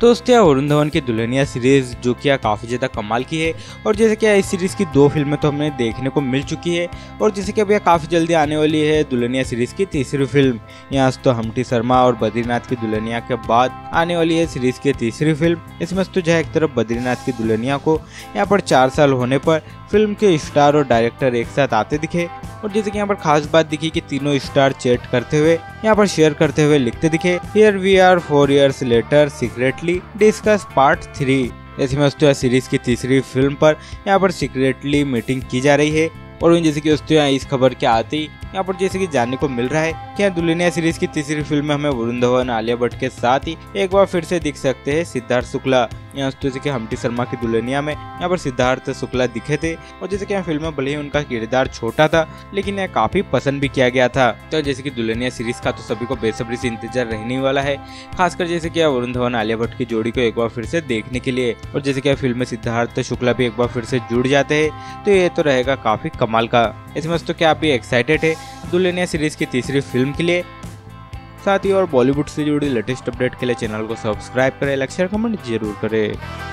तो उसके वरुण धवन की दुल्हनिया सीरीज़ जो कि काफ़ी ज़्यादा कमाल की है, और जैसे कि इस सीरीज़ की दो फ़िल्में तो हमें देखने को मिल चुकी है, और जैसे कि अभी काफ़ी जल्दी आने वाली है दुल्हनिया सीरीज़ की तीसरी फ़िल्म, यहाँ तो हमटी शर्मा और बद्रीनाथ की दुल्हनिया के बाद आने वाली है सीरीज़ की तीसरी फ़िल्म, इसमें तो जो एक तरफ़ बद्रीनाथ की दुल्हनिया को यहाँ पर चार साल होने पर फ़िल्म के स्टार और डायरेक्टर एक साथ आते दिखे और जैसे कि यहाँ पर खास बात दिखी कि तीनों स्टार चैट करते हुए, यहाँ पर शेयर करते हुए लिखते दिखे here we are four years later secretly discuss part three ऐसे में सीरीज़ की तीसरी फ़िल्म पर यहाँ पर सीक्रेटली मीटिंग की जा रही है। और जैसे कि इस खबर के आते ही यहाँ पर जैसे कि जानने को मिल रहा है कि यहाँ दुल्हनिया सीरीज़ की तीसरी फ़िल्म में हमें वरुण धवन, आलिया भट्ट के साथ ही एक बार फिर से दिख सकते हैं सिद्धार्थ शुक्ला। यहाँ जैसे कि हमटी शर्मा की दुल्हनिया में यहाँ पर सिद्धार्थ शुक्ला दिखे थे और जैसे कि यहाँ फ़िल्म में भले ही उनका किरदार छोटा था, लेकिन यह काफ़ी पसंद भी किया गया था। तो जैसे कि दुल्हनिया सीरीज़ का तो सभी को बेसब्री से इंतज़ार रहने वाला है, खासकर जैसे कि वरुण धवन, आलिया भट्ट की जोड़ी को एक बार फिर से देखने के लिए और जैसे कि फ़िल्म में सिद्धार्थ शुक्ला भी एक बार फिर से जुड़ जाते हैं तो ये तो रहेगा काफ़ी कमाल का। इसमें तो क्या आप भी एक्साइटेड है दुल्हनिया सीरीज़ की तीसरी फ़िल्म के लिए? साथ ही और बॉलीवुड से जुड़ी लेटेस्ट अपडेट के लिए चैनल को सब्सक्राइब करें लक्ष्य कमेंट ज़रूर करें।